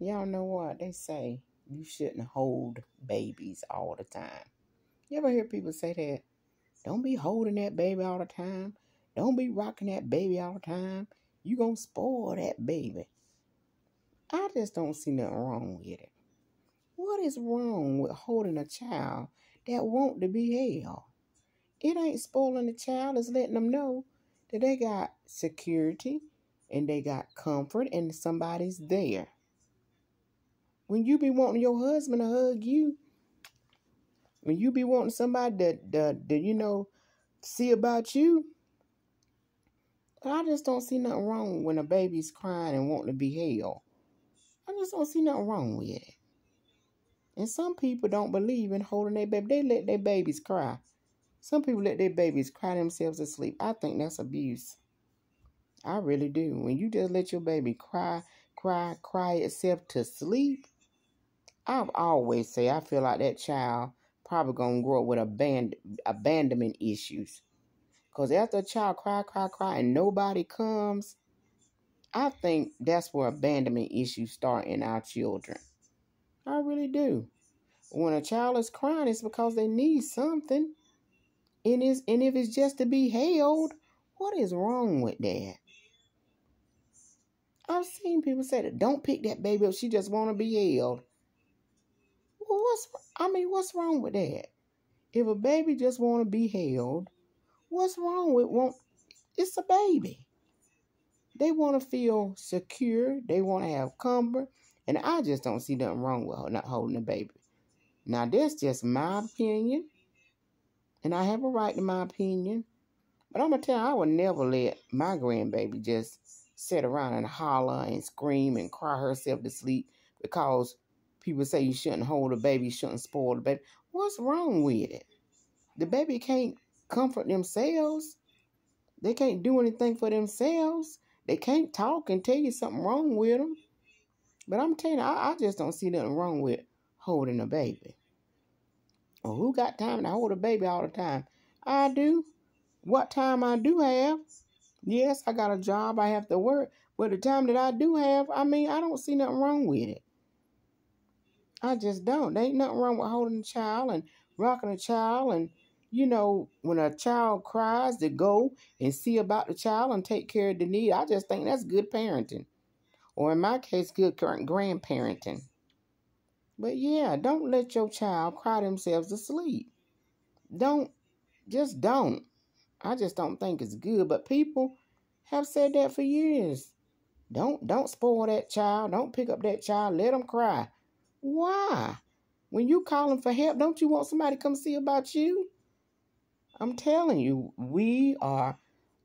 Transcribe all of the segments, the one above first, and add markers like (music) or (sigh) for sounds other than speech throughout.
Y'all know what? They say you shouldn't hold babies all the time. You ever hear people say that? Don't be holding that baby all the time. Don't be rocking that baby all the time. You gonna spoil that baby. I just don't see nothing wrong with it. What is wrong with holding a child that want to be held? It ain't spoiling the child, it's letting them know that they got security and they got comfort and somebody's there. When you be wanting your husband to hug you, when you be wanting somebody that, that, that you know, see about you, I just don't see nothing wrong when a baby's crying and wanting to be held. I just don't see nothing wrong with it. And some people don't believe in holding their baby. They let their babies cry. Some people let their babies cry themselves to sleep. I think that's abuse. I really do. When you just let your baby cry, cry, cry itself to sleep, I've always say I feel like that child probably gonna grow up with aband- abandonment issues. Cause after a child cry, cry, cry, and nobody comes, I think that's where abandonment issues start in our children. I really do. When a child is crying, it's because they need something. And, it's, and if it's just to be held, what is wrong with that? I've seen people say that don't pick that baby up. She just want to be held. What's I mean, what's wrong with that? If a baby just want to be held, what's wrong with want? It's a baby. They want to feel secure. They want to have comfort, and I just don't see nothing wrong with not holding a baby. Now, that's just my opinion, and I have a right to my opinion. But I'm gonna tell you, I would never let my grandbaby just sit around and holler and scream and cry herself to sleep because people say you shouldn't hold a baby, you shouldn't spoil the baby. What's wrong with it? The baby can't comfort themselves. They can't do anything for themselves. They can't talk and tell you something wrong with them. But I'm telling you, I, I just don't see nothing wrong with holding a baby. Well, who got time to hold a baby all the time? I do. What time I do have, Yes, I got a job, I have to work, but the time that I do have, I mean, I don't see nothing wrong with it. I just don't. There ain't nothing wrong with holding a child and rocking a child and you know, when a child cries, to go and see about the child and take care of the need. I just think that's good parenting. Or in my case, good current grandparenting. But yeah, don't let your child cry themselves to sleep. Don't, just don't. I just don't think it's good. But people have said that for years. Don't don't spoil that child. Don't pick up that child. Let them cry. Why? When you calling for help, don't you want somebody to come see about you? I'm telling you, we are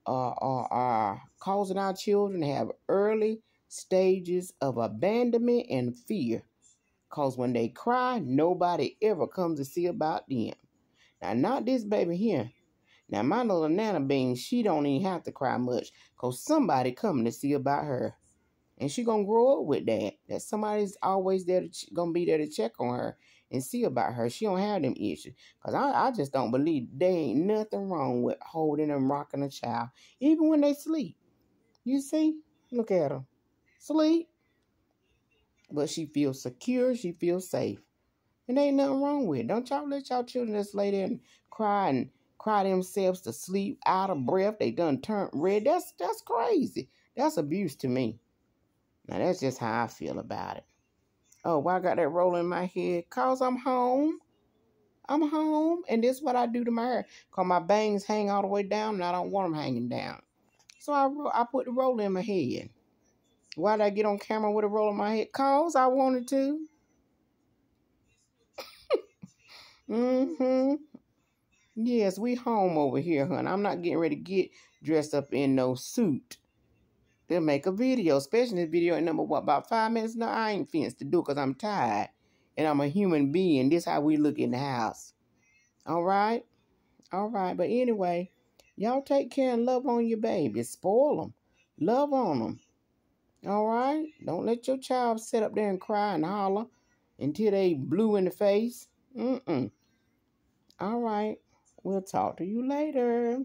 are, are, are causing our children to have early stages of abandonment and fear. Because when they cry, nobody ever comes to see about them. Now, not this baby here. Now, my little Nana Bean, she don't even have to cry much because somebody coming to see about her. And she to grow up with that. That somebody's always there to, to be there to check on her and see about her. She don't have them issues. Because I, I just don't believe there ain't nothing wrong with holding and rocking a child. Even when they sleep. You see? Look at her. Sleep. But she feels secure. She feels safe. And ain't nothing wrong with it. Don't y'all let y'all children just lay there and cry and cry themselves to sleep out of breath. They done turned red. That's that's crazy. That's abuse to me. Now that's just how I feel about it. Oh, why I got that roll in my head? Cause I'm home. I'm home, and this is what I do to my hair. Cause my bangs hang all the way down, and I don't want them hanging down. So I I put the roll in my head. Why did I get on camera with a roll in my head? Cause I wanted to. (laughs) mm-hmm. Yes, we home over here, hun. I'm not getting ready to get dressed up in no suit. They'll make a video, especially this video in number, what, about five minutes? No, I ain't finished to do because I'm tired. And I'm a human being. This how we look in the house. All right? All right. But anyway, y'all take care and love on your babies. Spoil them. Love on them. All right? Don't let your child sit up there and cry and holler until they blue in the face. Mm-mm. All right. We'll talk to you later.